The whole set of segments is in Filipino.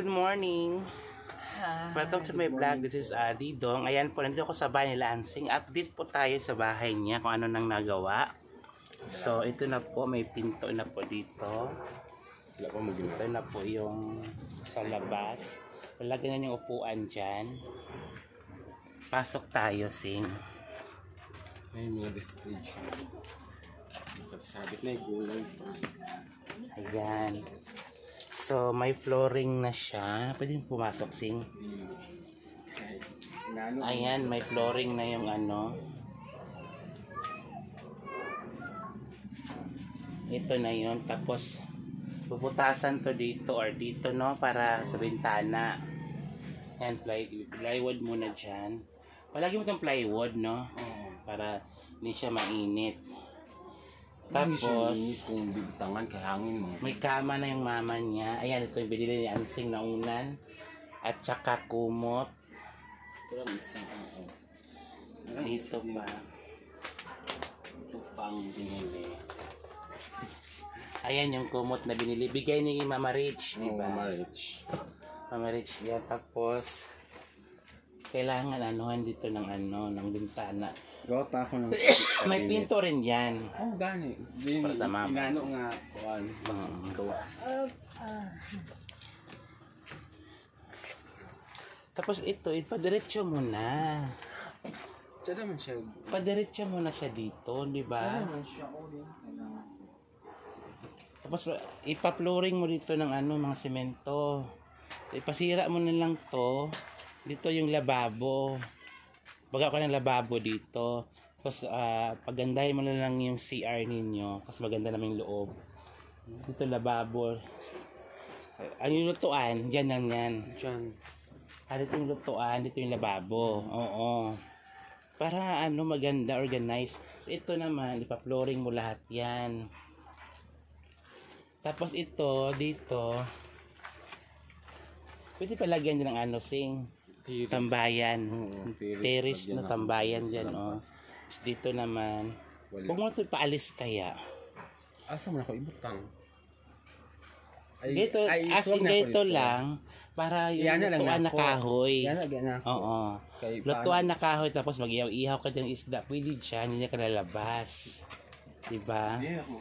good morning. Welcome to my vlog. This is uh, Didong. Ayan po, nandito ako sa bahay nila Ansing. Update po tayo sa bahay niya kung ano nang nagawa. So, ito na po. May pinto na po dito. Ito na po yung sa labas. Lalagyan na yung upuan dyan. Pasok tayo, Sing. May mga display siya. Sabit na yung gulay pa. Ayan. So, may flooring na siya. Pwede pumasok, Sing. Ayan, may flooring na yung ano. Ito na yon Tapos, puputasan to dito or dito, no? Para sa bintana. Ayan, ply, plywood muna dyan. Palagi mo itong plywood, no? Para hindi siya mainit. Tapos, Tapos, kung bibitangan kay hangin mo. may kama na yung mama niya. Ayan, ito yung binili ni Ansing na unan. At saka kumot. Ito lang isang oo. Dito pa. Ito pang binili. Ayan yung kumot na binili. Bigay ni Mama Rich, di ba? marriage. Mama Rich yan. Tapos, kailangan anuhan dito ng ano, ng bintana. Pa ako ng... May pinto rin yan. Oh, gani. Din, Para sa mama. Inano nga, kuhan. Mas Oo. gawa. Tapos ito, ipadiretso mo na. Siya naman siya. Padiretso mo na siya dito, di ba? naman siya. Tapos ipa-flooring mo dito ng ano, mga semento. Ipasira mo na lang to. Dito yung lababo. Baga ko ng lababo dito. Tapos ah, pagandahin mo na lang yung CR ninyo. Kasi maganda naman yung loob. Dito lababo. Ano yung lutuan? Diyan lang yan. Diyan. Ah, dito yung lutuan, dito yung lababo. Oo. Para ano, maganda, organized. Ito naman, ipa-flooring mo lahat yan. Tapos ito, dito, pwede palagyan din ng ano, sing, tambayan. Oo, terrace. Terrace Lagyan na tambayan dyan, oh. labas. Tapos dito naman, Wala. huwag mo ito paalis kaya. Asa mo na ako ibutang? Dito, as in na dito dito. lang, para yung Yan na lang lutuan na ako. kahoy. Yan na, yan na ako. Oo. Kay Lutuan na kahoy tapos mag-ihaw-ihaw ka ng isda. Pwede dyan, hindi ka lalabas. Diba? Hindi ako.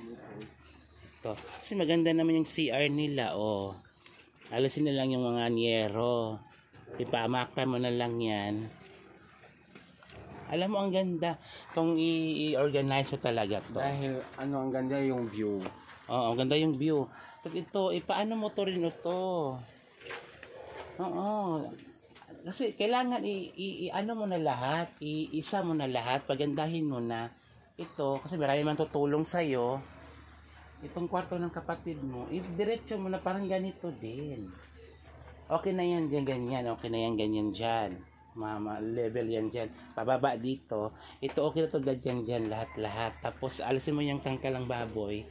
Ito. Kasi maganda naman yung CR nila, oh. Alisin na lang yung mga niyero. Ipamakan mo na lang yan. Alam mo, ang ganda. Kung i-organize mo talaga to. Dahil ano ang ganda yung view. Oo, ang ganda yung view. Tapos ito, ipaano mo to rin ito? Oo. Kasi kailangan i, i, i- ano mo na lahat, i, isa mo na lahat, pagandahin mo na ito kasi marami man tutulong sa iyo. Itong kwarto ng kapatid mo, i-diretso mo na parang ganito din. Okay na yan dyan, ganyan. Okay na yan, ganyan dyan. Mama, level yan dyan. Pababa dito. Ito okay na to ganyan dyan, lahat-lahat. Tapos alisin mo yung tangkalang baboy.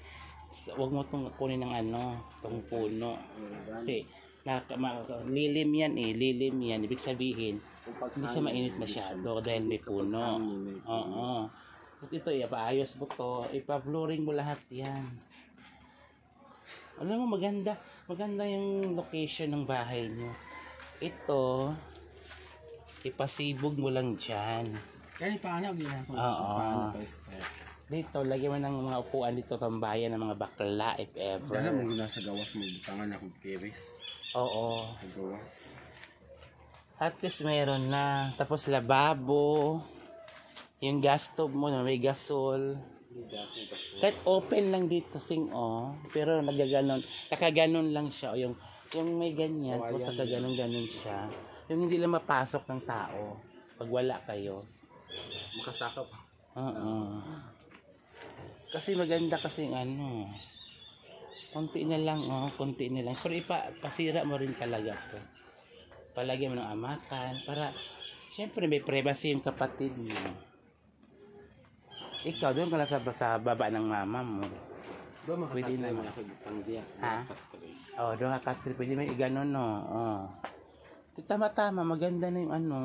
Huwag mo itong kunin ng ano, itong puno. Kasi na, ma, lilim yan eh, lilim yan. Ibig sabihin, hindi siya mainit masyado dahil may puno. Oo. At ito, ipaayos mo to, ipa-flooring mo lahat yan. Alam mo, maganda. Maganda yung location ng bahay nyo. Ito, ipasibog mo lang dyan. Kaya paano ginagawa ko? Oo. Paano? Dito, lagyan mo ng mga upuan dito tambayan ng mga bakla if ever. Dala mo gula sa gawas mo butangan akong tiris. Oo. Sa gawas. At least meron na. Tapos lababo. Yung gas stove mo na may gasol. Kahit open lang dito sing oh. Pero nagaganon. Nakaganon lang siya. O yung, yung may ganyan. Tapos nakaganon ganon siya. Yung hindi lang mapasok ng tao. Pag wala kayo. Makasakap. Oo. Kasi maganda kasi ano. Konti na lang, oh, konti na lang. Pero ipa, pasira mo rin talaga to. Palagyan mo ng amakan para syempre may privacy yung kapatid mo. Ikaw, doon ka lang sa, sa baba ng mama mo. Doon makakatry naman. mo ako pang diya. Ha? Makakatry. Oh, doon ka katri. Pwede mo iganon, no? Oh. Tama-tama, maganda na yung ano.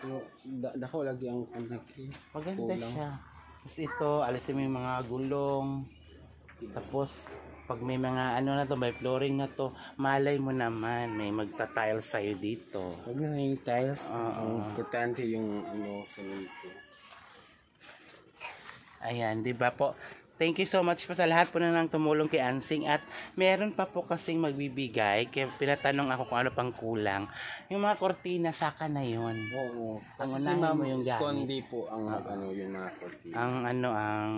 Pero, da- dako lagi ang pangkakri. Maganda Kulang. siya. Tapos ito, alisin mo yung mga gulong. Tapos, pag may mga ano na to, may flooring na to, malay mo naman, may magta-tile sa'yo dito. Huwag na yung tiles. Oo. Ang importante yung ano, semento. Ayan, di ba po? Thank you so much po sa lahat po na nang tumulong kay Ansing at meron pa po kasing magbibigay kaya pinatanong ako kung ano pang kulang. Yung mga kortina, saka na yon. Oo. Ang Kasi unahin ma'am, yung. Skondi po ang ano yung mga kortina. Ang ano, ang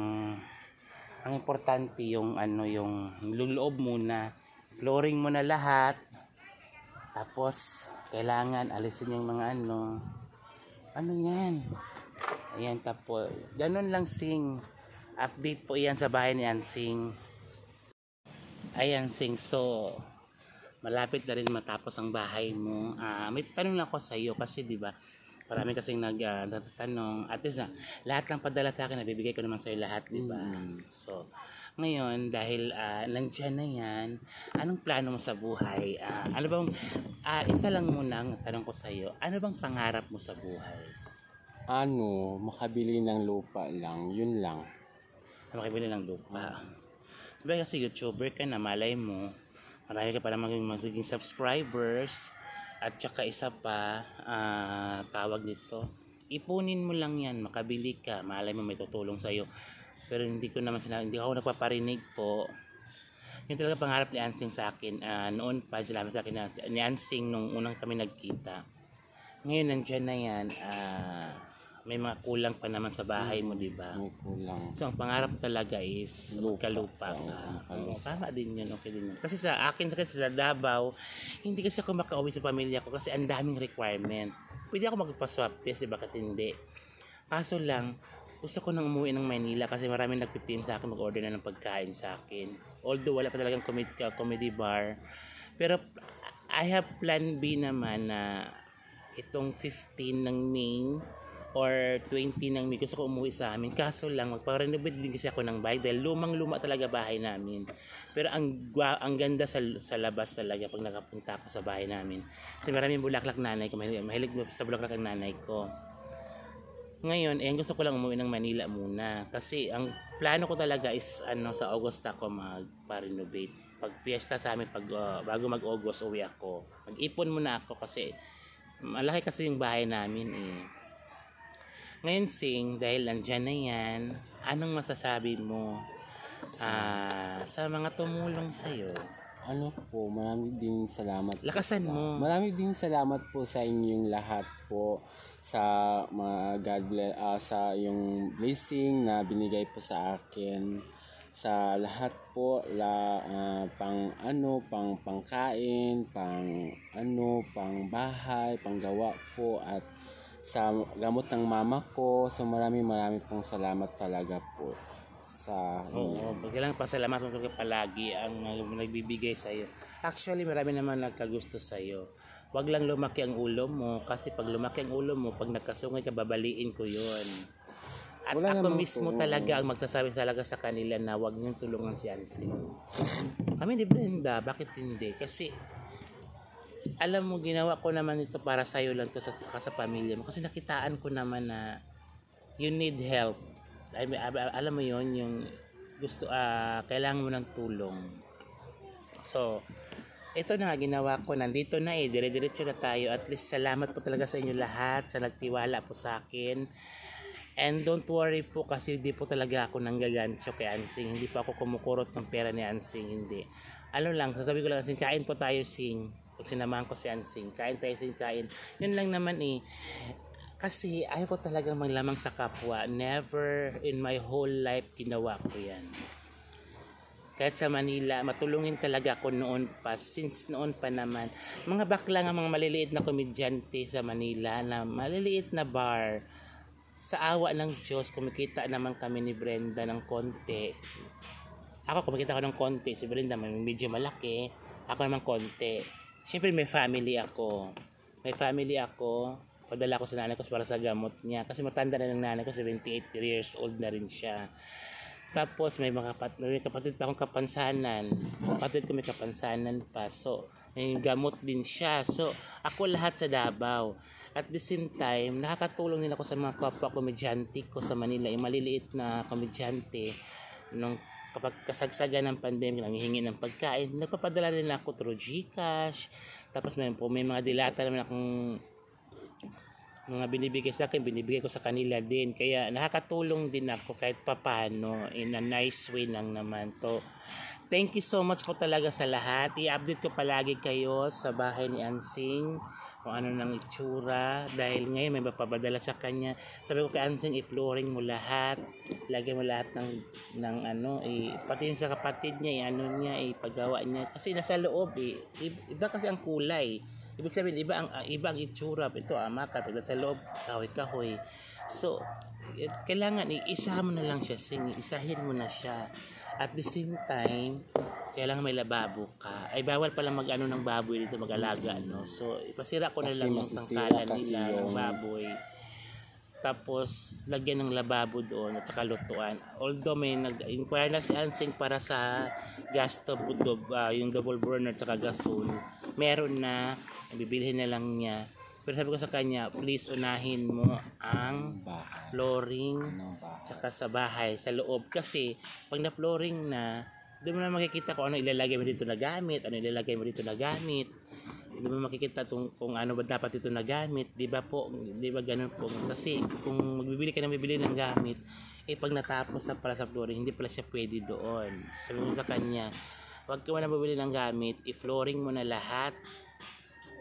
ang importante yung ano, yung luloob muna. Flooring mo na lahat. Tapos, kailangan alisin yung mga ano. Ano yan? Ayan, tapos, ganun lang sing. Update po yan sa bahay ni Ansing. Ayan, sing. So, malapit na rin matapos ang bahay mo. Ah, may tanong lang ako sa iyo kasi 'di ba? Marami kasing nag ah, nagtatanong. At least na lahat ng padala sa akin nabibigay ko naman sa iyo lahat, 'di ba? Mm. So, ngayon dahil ah, nandiyan na 'yan, anong plano mo sa buhay? Ah, ano bang ah, isa lang muna ang tanong ko sa iyo. Ano bang pangarap mo sa buhay? Ano, makabili ng lupa lang. Yun lang. na makibili ng lupa. Diba kasi YouTuber ka na, malay mo, marami ka para maging, magiging subscribers, at saka isa pa, ah, tawag nito, ipunin mo lang yan, makabili ka, malay mo may tutulong sa'yo. Pero hindi ko naman sinabi, hindi ako nagpaparinig po. Yun talaga pangarap ni Ansing sa akin. Ah, noon pa, sinabi sa akin na, ni Ansing nung unang kami nagkita. Ngayon, nandiyan na yan. ah, may mga kulang pa naman sa bahay mo, di ba? May kulang. So, ang pangarap talaga is Lupa. kalupa Oo, ka. makalupa. Oo, tama din yun, okay din yun. Kasi sa akin, kasi sa Davao, hindi kasi ako makauwi sa pamilya ko kasi ang daming requirement. Pwede ako magpa-swab test, eh, bakit hindi? Kaso lang, gusto ko nang umuwi ng Manila kasi maraming nagpipim sa akin mag-order na ng pagkain sa akin. Although wala pa talagang comedy, comedy bar. Pero I have plan B naman na itong 15 ng May or 20 ng May gusto ko umuwi sa amin. Kaso lang, magpa-renovate din kasi ako ng bahay dahil lumang-luma talaga bahay namin. Pero ang ang ganda sa, sa labas talaga pag nakapunta ako sa bahay namin. Kasi maraming bulaklak nanay ko. Mahilig sa bulaklak ang nanay ko. Ngayon, eh, gusto ko lang umuwi ng Manila muna. Kasi ang plano ko talaga is ano sa August ako magpa-renovate. Pag piyesta sa amin, pag, uh, bago mag-August, uwi ako. Mag-ipon muna ako kasi malaki kasi yung bahay namin eh. Ngayon, Sing, dahil nandyan na yan, anong masasabi mo ah, sa mga tumulong sa'yo? Ano po, marami din salamat. po Lakasan sa- mo. Marami din salamat po sa inyong lahat po sa mga God bless, ah, sa yung blessing na binigay po sa akin sa lahat po la ah, pang ano pang pangkain pang ano pang bahay panggawa po at sa gamot ng mama ko so marami marami pong salamat talaga po sa Oo, inyo. kailangan pasalamat mo palagi ang nagbibigay sa iyo. Actually, marami naman nagkagusto sa iyo. Huwag lang lumaki ang ulo mo kasi pag lumaki ang ulo mo, pag nagkasungay ka, babaliin ko 'yon. At Wala ako mismo po. talaga ang magsasabi talaga sa kanila na huwag niyong tulungan si Ansi. Kami ni Brenda, bakit hindi? Kasi alam mo, ginawa ko naman ito para sa iyo lang to sa, sa pamilya mo. Kasi nakitaan ko naman na you need help. I mean, alam mo yon yung gusto, ah kailangan mo ng tulong. So, ito na ginawa ko. Nandito na eh. Dire-diretso na tayo. At least salamat po talaga sa inyo lahat sa nagtiwala po sa akin. And don't worry po kasi hindi po talaga ako nanggagancho kay Ansing. Hindi pa ako kumukurot ng pera ni Ansing. Hindi. Ano lang, sasabi ko lang Ansing, kain po tayo Sing. Pag sinamahan ko si Ansing, kain tayo Sing, kain. Yun lang naman eh. Kasi ayaw ko talaga maglamang sa kapwa. Never in my whole life ginawa ko yan kahit sa Manila, matulungin talaga ako noon pa. Since noon pa naman, mga bakla nga mga maliliit na komedyante sa Manila na maliliit na bar. Sa awa ng Diyos, kumikita naman kami ni Brenda ng konti. Ako, kumikita ako ng konti. Si Brenda, medyo malaki. Ako naman konti. Siyempre, may family ako. May family ako. padala ko sa nanay ko para sa gamot niya. Kasi matanda na ng nanay ko, 78 years old na rin siya. Tapos may mga kapat, may kapatid pa akong kapansanan. Kapatid ko may kapansanan pa. So, may gamot din siya. So, ako lahat sa Davao. At the same time, nakakatulong din ako sa mga kapwa komedyante ko sa Manila. Yung maliliit na komedyante. Nung kapag kasagsagan ng pandemic, nangihingi ng pagkain, nagpapadala nila ako through Gcash. Tapos may, po, may mga dilata naman akong mga binibigay sa akin, binibigay ko sa kanila din. Kaya nakakatulong din ako kahit papano in a nice way lang naman to. Thank you so much po talaga sa lahat. I-update ko palagi kayo sa bahay ni Ansing kung ano nang itsura dahil ngayon may mapapadala sa kanya. Sabi ko kay Ansing, i-flooring mo lahat. Lagyan mo lahat ng, ng ano, eh, pati yung sa kapatid niya, i-ano niya, ipagawa niya. Kasi nasa loob eh. Iba kasi ang kulay. Ibig sabihin, iba ang, ah, iba ang itsura. Ito, amaka. Pag sa loob, kahoy-kahoy. So, eh, kailangan i-isa mo na lang siya. Sing, isahin mo na siya. At the same time, kailangan may lababo ka. Ay, bawal pala mag-ano ng baboy dito, mag-alaga, no? So, ipasira ko na Kasi lang yung kasi nila ng yung- baboy. Tapos, lagyan ng lababo doon at saka lutuan. Although may nag-inquire na si Ansing para sa gas stove, dub- ah, yung double burner at saka gasol. Meron na, bibilihin na lang niya. Pero sabi ko sa kanya, please unahin mo ang Bahay. flooring Ano bahay? saka sa bahay, sa loob. Kasi, pag na-flooring na, doon mo na makikita kung ano ilalagay mo dito na gamit, ano ilalagay mo dito na gamit. Doon mo makikita kung, kung ano ba dapat ito na gamit. Di ba po? Di ba ganun po? Kasi, kung magbibili ka ng bibili ng gamit, eh pag natapos na pala sa flooring, hindi pala siya pwede doon. Sabi mo sa kanya, huwag ka na bibili ng gamit, i-flooring mo na lahat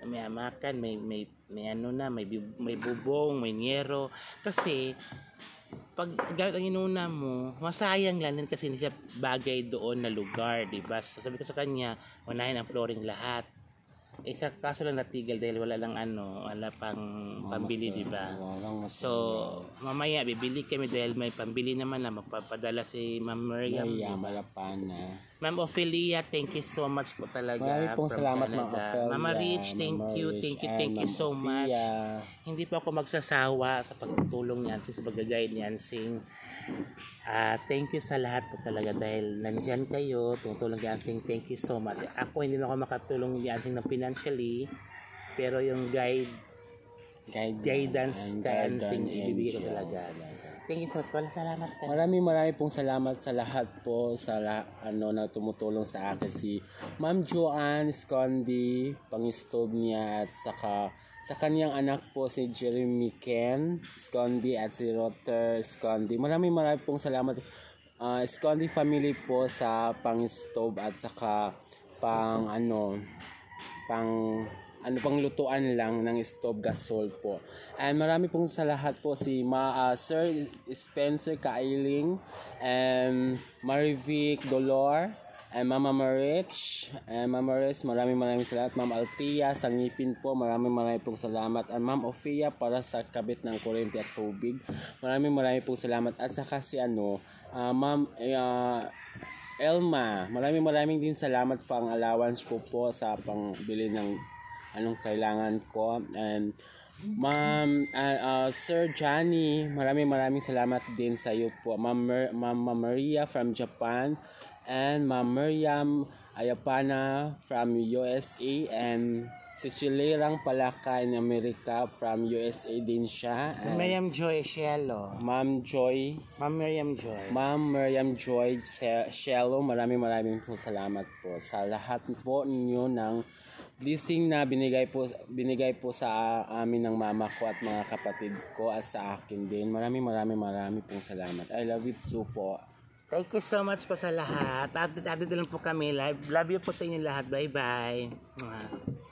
may amakan, may may may ano na, may may bubong, may nyero kasi pag gamit ang inuna mo, masayang lang din kasi hindi siya bagay doon na lugar, di ba? So, sabi ko sa kanya, unahin ang flooring lahat. Eh, sa kaso lang natigil dahil wala lang ano, wala pang pambili, di ba? So, mamaya bibili kami dahil may pambili naman na magpapadala si Ma'am Miriam. Maria ba? Malapana. Ma'am Ophelia, thank you so much po talaga. Marami pong salamat Ma'am. Ophelia. Mama Rich, thank Mama you, Rich, thank you, thank you so much. Hindi po ako magsasawa sa pagtulong ni Ansing, sa pag-guide ni Ansing. Ah, thank you sa lahat po talaga dahil nandyan kayo, tumutulong kay Ansing. Thank you so much. Ako hindi na ako makatulong ni Ansing ng financially, pero yung guide, Guide guidance guidance Ansing, and ibibigay ko share. talaga. Thank you so much. Pala salamat ka. Maraming maraming pong salamat sa lahat po sa la, ano na tumutulong sa akin si Ma'am Joanne Scondi, pang-stove niya at saka sa kanyang anak po si Jeremy Ken Scondi at si Rotter Scondi. Maraming maraming pong salamat uh, Scondi family po sa pang-stove at saka pang ano pang ano pang lutuan lang ng stove gasol po. And marami pong sa lahat po si Ma, ah, Sir Spencer Kailing and Marivic Dolor and Mama Marich and Mama Maris, maraming maraming salamat. Ma'am Altia, sa ngipin po, maraming maraming pong salamat. And Ma'am Ofia para sa kabit ng kuryente at tubig. Maraming maraming pong salamat. At saka si ano, ah, Ma'am ah, Elma, maraming maraming din salamat po ang allowance ko po sa pangbili ng anong kailangan ko. And Ma'am, ah, ah, Sir Johnny, maraming maraming salamat din sa iyo po. Ma'am, Mer- Ma'am Maria from Japan and Ma'am Miriam Ayapana from USA and Cecilirang Palaka in America from USA din siya. And Miriam Joy Shelo. Ma'am Joy Ma'am Miriam Joy. Ma'am Miriam Joy Shello, maraming maraming po salamat po sa lahat po ninyo ng blessing na binigay po binigay po sa amin ng mama ko at mga kapatid ko at sa akin din. Maraming maraming maraming po salamat. I love you too po. Thank you so much po sa lahat. Update, update lang po kami. Love, love you po sa inyo lahat. Bye-bye.